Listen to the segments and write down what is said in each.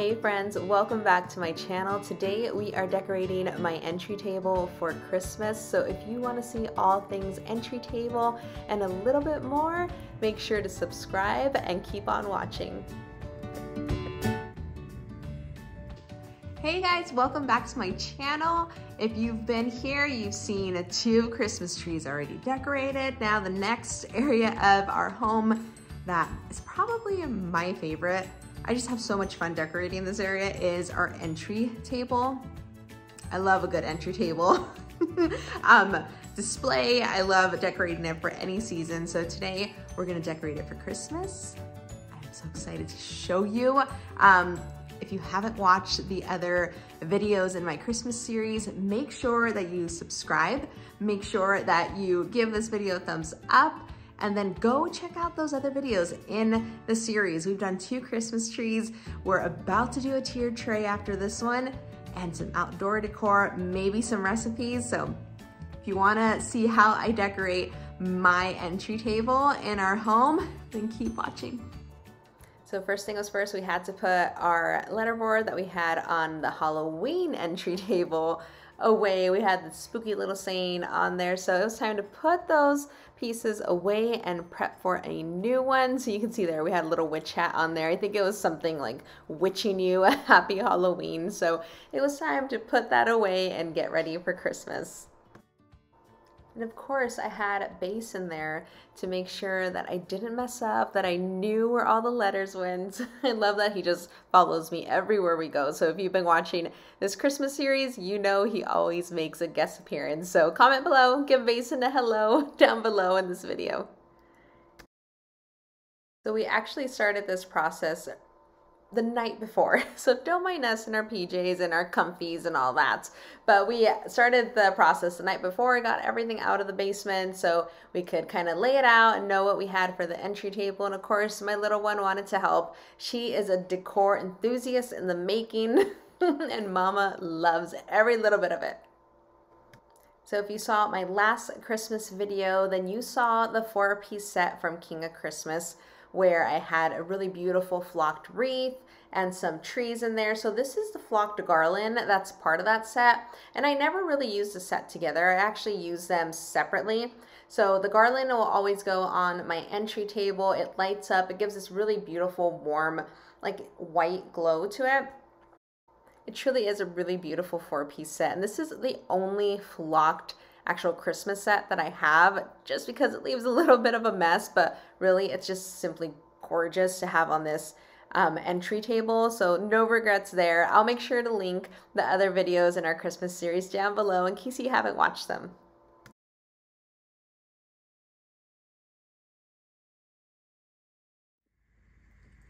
Hey friends, welcome back to my channel. Today we are decorating my entry table for Christmas. So if you want to see all things entry table and a little bit more, make sure to subscribe and keep on watching. Hey guys, welcome back to my channel. If you've been here, you've seen two Christmas trees already decorated. Now the next area of our home that is probably my favorite I just have so much fun decorating this area is our entry table. I love a good entry table. um, display, I love decorating it for any season. So today we're gonna decorate it for Christmas. I'm so excited to show you. Um, if you haven't watched the other videos in my Christmas series, make sure that you subscribe. Make sure that you give this video a thumbs up and then go check out those other videos in the series. We've done two Christmas trees. We're about to do a tiered tray after this one and some outdoor decor, maybe some recipes. So if you wanna see how I decorate my entry table in our home, then keep watching. So first thing was first, we had to put our letterboard that we had on the Halloween entry table away. We had the spooky little saying on there. So it was time to put those pieces away and prep for a new one. So you can see there, we had a little witch hat on there. I think it was something like witching you a happy Halloween. So it was time to put that away and get ready for Christmas. And of course, I had base in there to make sure that I didn't mess up, that I knew where all the letters went. I love that he just follows me everywhere we go. So if you've been watching this Christmas series, you know he always makes a guest appearance. So comment below, give Basin a hello down below in this video. So we actually started this process the night before. So don't mind us in our PJs and our comfies and all that. But we started the process the night before, I got everything out of the basement so we could kind of lay it out and know what we had for the entry table. And of course, my little one wanted to help. She is a decor enthusiast in the making and mama loves every little bit of it. So if you saw my last Christmas video, then you saw the four piece set from King of Christmas where I had a really beautiful flocked wreath and some trees in there. So this is the flocked garland that's part of that set. And I never really used the set together. I actually use them separately. So the garland will always go on my entry table. It lights up. It gives this really beautiful, warm, like white glow to it. It truly is a really beautiful four-piece set. And this is the only flocked actual Christmas set that I have just because it leaves a little bit of a mess, but really it's just simply gorgeous to have on this um, entry table. So no regrets there. I'll make sure to link the other videos in our Christmas series down below in case you haven't watched them.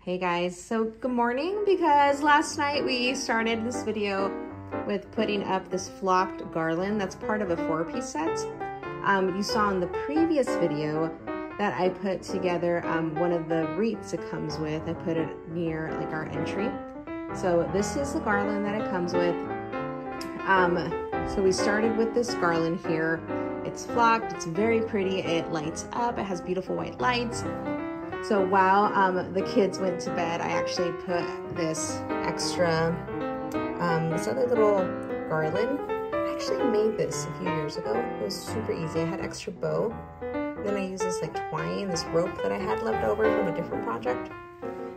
Hey guys, so good morning because last night we started this video with putting up this flocked garland that's part of a four-piece set. Um, you saw in the previous video that I put together um, one of the wreaths it comes with. I put it near like our entry. So this is the garland that it comes with. Um, so we started with this garland here. It's flocked, it's very pretty, it lights up, it has beautiful white lights. So while um, the kids went to bed, I actually put this extra um, this other little garland. I actually made this a few years ago. It was super easy. I had extra bow. Then I used this like twine, this rope that I had left over from a different project.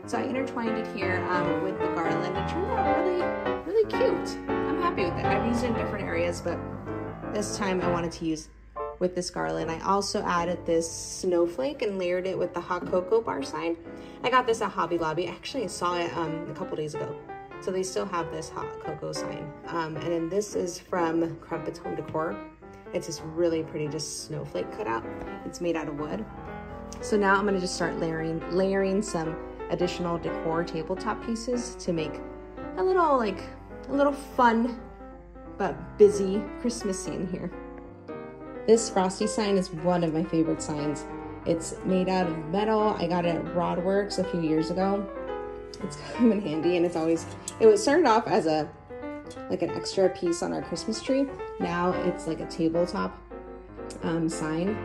So I intertwined it here um, with the garland. It turned out really, really cute. I'm happy with it. I've used it in different areas, but this time I wanted to use with this garland. I also added this snowflake and layered it with the hot cocoa bar sign. I got this at Hobby Lobby. I actually, I saw it um, a couple days ago. So they still have this hot cocoa sign. Um, and then this is from Krumpets Home Decor. It's this really pretty just snowflake cutout. It's made out of wood. So now I'm gonna just start layering, layering some additional decor tabletop pieces to make a little like, a little fun but busy Christmas scene here. This frosty sign is one of my favorite signs. It's made out of metal. I got it at Rodworks a few years ago it's come in handy and it's always, it was started off as a, like an extra piece on our Christmas tree. Now it's like a tabletop um, sign.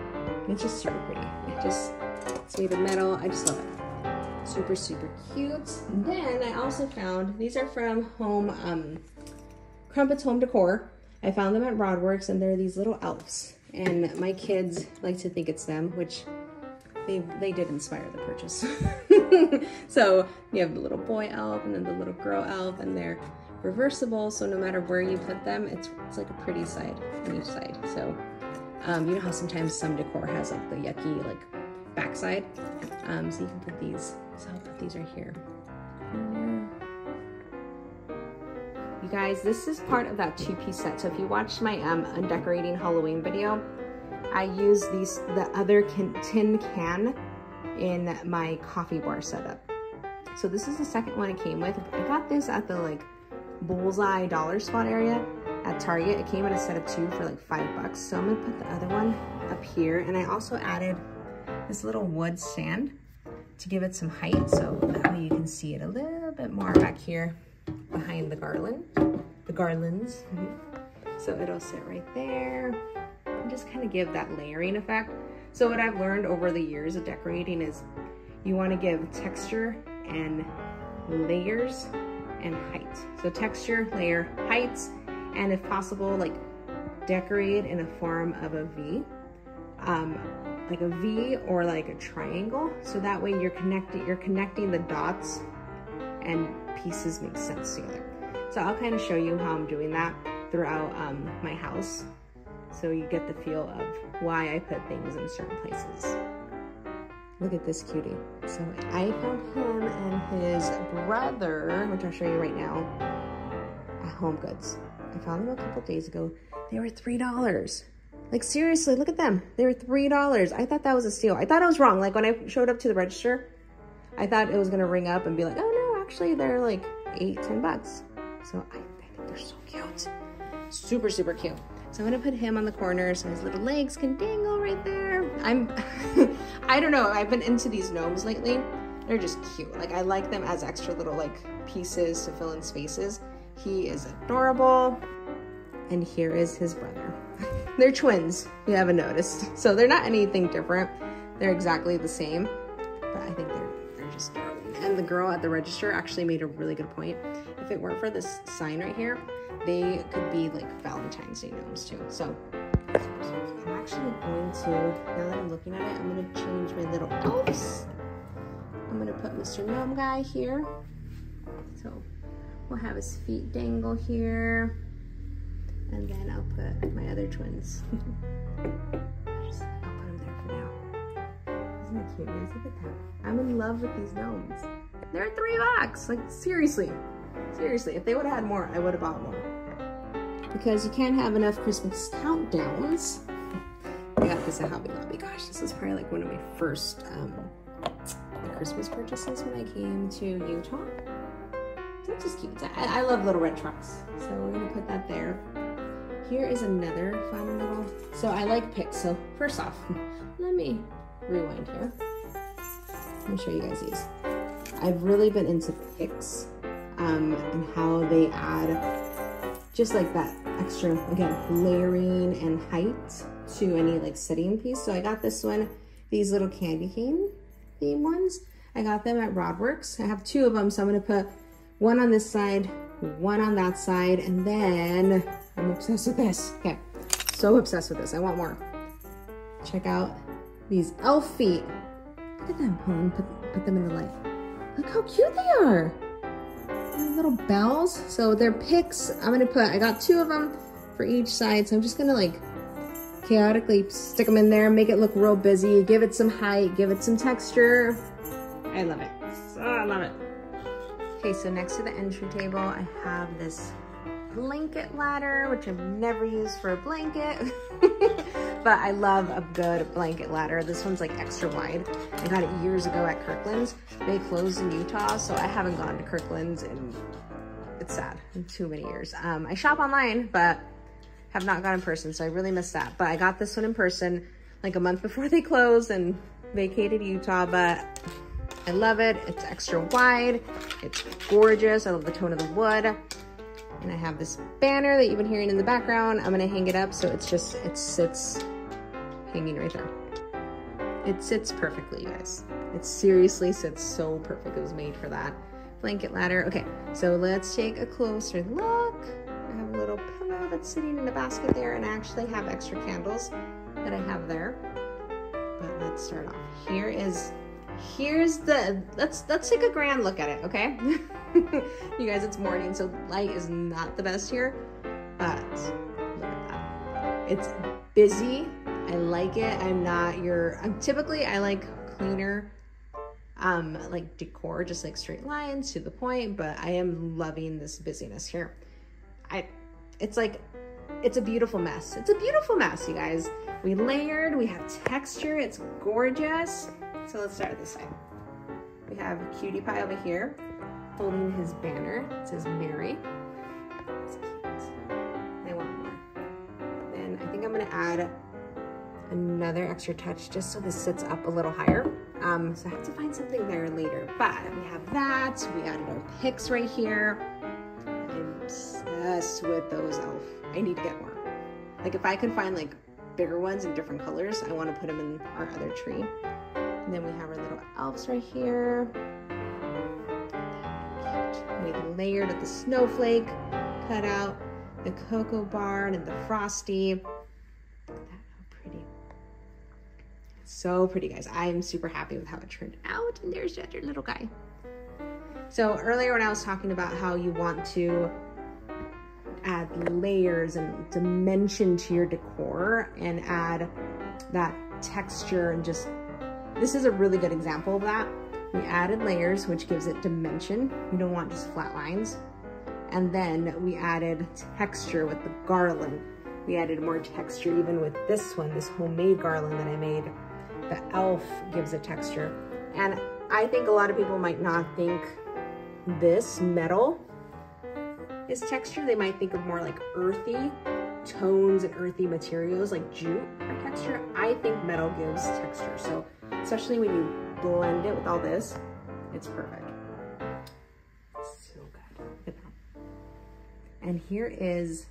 It's just super pretty. It just, it's made of metal. I just love it. Super, super cute. And then I also found, these are from Home, um, Krumpets Home Decor. I found them at Rodworks and they're these little elves. And my kids like to think it's them, which they, they did inspire the purchase. so you have the little boy elf and then the little girl elf and they're reversible. So no matter where you put them, it's, it's like a pretty side on each side. So um, you know how sometimes some decor has like the yucky like backside. Um, so you can put these, so I'll put these right here. You guys, this is part of that two-piece set. So if you watched my um, undecorating Halloween video, I use these the other can, tin can in my coffee bar setup. So this is the second one it came with. I got this at the like bullseye dollar spot area at Target. It came in a set of two for like five bucks. So I'm gonna put the other one up here. And I also added this little wood stand to give it some height. So that way you can see it a little bit more back here behind the garland, the garlands. So it'll sit right there and just kind of give that layering effect. So what I've learned over the years of decorating is you want to give texture and layers and height. So texture, layer, heights, and if possible, like decorate in a form of a V, um, like a V or like a triangle. So that way you're connecting, you're connecting the dots and pieces make sense together. So I'll kind of show you how I'm doing that throughout um, my house. So you get the feel of why I put things in certain places. Look at this cutie. So I found him and his brother, which I'll show you right now, at Home Goods. I found them a couple days ago. They were $3. Like seriously, look at them. They were $3. I thought that was a steal. I thought I was wrong. Like when I showed up to the register, I thought it was gonna ring up and be like, oh no, actually they're like eight, 10 bucks. So I, I think they're so cute. Super, super cute. So I'm gonna put him on the corner so his little legs can dangle right there. I'm, I don't know, I've been into these gnomes lately. They're just cute. Like I like them as extra little like pieces to fill in spaces. He is adorable. And here is his brother. they're twins, you haven't noticed. So they're not anything different. They're exactly the same, but I think they're, they're just darling. And the girl at the register actually made a really good point. If it weren't for this sign right here, they could be like Valentine's Day gnomes too. So I'm actually going to, now that I'm looking at it, I'm gonna change my little elves. I'm gonna put Mr. Gnome Guy here. So we'll have his feet dangle here. And then I'll put my other twins. Just, I'll put them there for now. Isn't it cute, guys? Look at that. I'm in love with these gnomes. They're three bucks. Like, seriously. Seriously, if they would have had more, I would have bought more. Because you can't have enough Christmas countdowns. I got this at Hobby Lobby. Gosh, this is probably like one of my first um, Christmas purchases when I came to Utah. That's just cute. I, I love little red trucks. So we're gonna put that there. Here is another fun little, so I like picks. So first off, let me rewind here. Let me show you guys these. I've really been into picks um, and how they add just like that extra, again, layering and height to any like sitting piece. So I got this one, these little candy cane theme ones. I got them at Rodworks. I have two of them, so I'm gonna put one on this side, one on that side, and then I'm obsessed with this. Okay, so obsessed with this. I want more. Check out these elf feet. Look at them. Hold on, put, put them in the light. Look how cute they are little bells. So they're picks. I'm gonna put, I got two of them for each side. So I'm just gonna like chaotically stick them in there, make it look real busy, give it some height, give it some texture. I love it. So I love it. Okay, so next to the entry table, I have this blanket ladder, which I've never used for a blanket, but I love a good blanket ladder. This one's like extra wide. I got it years ago at Kirkland's. They closed in Utah, so I haven't gone to Kirkland's in, it's sad, in too many years. Um, I shop online, but have not gone in person, so I really missed that. But I got this one in person like a month before they closed and vacated Utah, but I love it. It's extra wide. It's gorgeous. I love the tone of the wood. And I have this banner that you've been hearing in the background. I'm gonna hang it up so it's just, it sits hanging right there. It sits perfectly, you guys. It seriously sits so perfect. It was made for that. Blanket ladder. Okay, so let's take a closer look. I have a little pillow that's sitting in the basket there and I actually have extra candles that I have there. But let's start off. Here is, here's the, let's, let's take a grand look at it, okay? you guys, it's morning, so light is not the best here, but look at that. It's busy. I like it. I'm not your, I'm typically, I like cleaner, um, like decor, just like straight lines to the point, but I am loving this busyness here. I, it's like, it's a beautiful mess. It's a beautiful mess, you guys. We layered, we have texture, it's gorgeous. So let's start this side. We have a Cutie Pie over here holding his banner. It says Merry. It's cute. I want more. Then I think I'm gonna add another extra touch just so this sits up a little higher. Um, so I have to find something there later. But we have that. We added our picks right here. I'm obsessed with those elf. I need to get more. Like if I could find like bigger ones in different colors, I want to put them in our other tree. And then we have our little elves right here. Layered with the snowflake cut out, the cocoa barn and the frosty. Look at that, how pretty. So pretty, guys. I'm super happy with how it turned out. And there's your little guy. So earlier when I was talking about how you want to add layers and dimension to your decor and add that texture and just, this is a really good example of that. We added layers, which gives it dimension. You don't want just flat lines. And then we added texture with the garland. We added more texture even with this one, this homemade garland that I made. The elf gives a texture. And I think a lot of people might not think this metal is texture. They might think of more like earthy tones and earthy materials like jute for texture. I think metal gives texture. So especially when you blend it with all this, it's perfect. So good. And here is,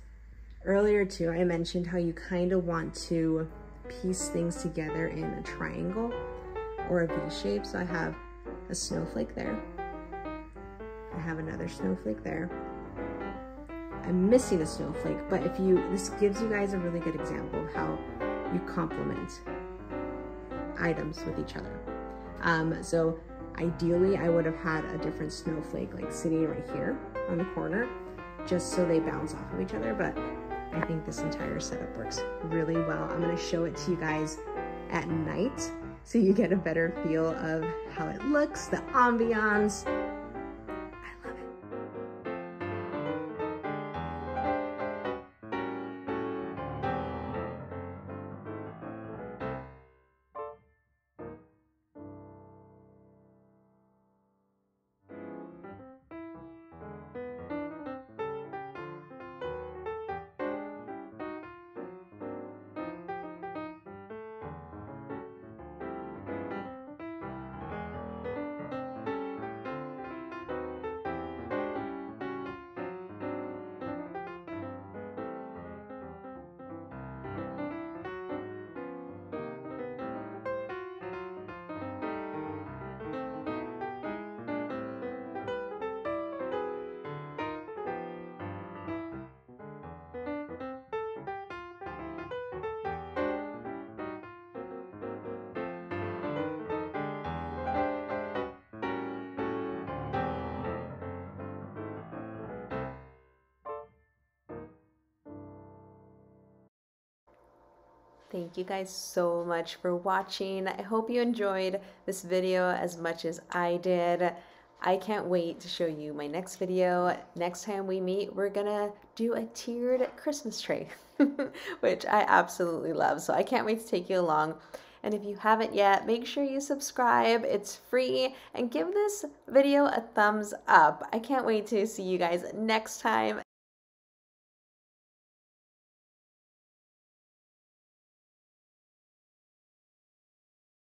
earlier too, I mentioned how you kind of want to piece things together in a triangle or a V shape. So I have a snowflake there. I have another snowflake there. I'm missing a snowflake, but if you, this gives you guys a really good example of how you complement items with each other. Um, so ideally I would have had a different snowflake like sitting right here on the corner, just so they bounce off of each other. But I think this entire setup works really well. I'm gonna show it to you guys at night so you get a better feel of how it looks, the ambiance, Thank you guys so much for watching. I hope you enjoyed this video as much as I did. I can't wait to show you my next video. Next time we meet, we're gonna do a tiered Christmas tree, which I absolutely love. So I can't wait to take you along. And if you haven't yet, make sure you subscribe. It's free and give this video a thumbs up. I can't wait to see you guys next time.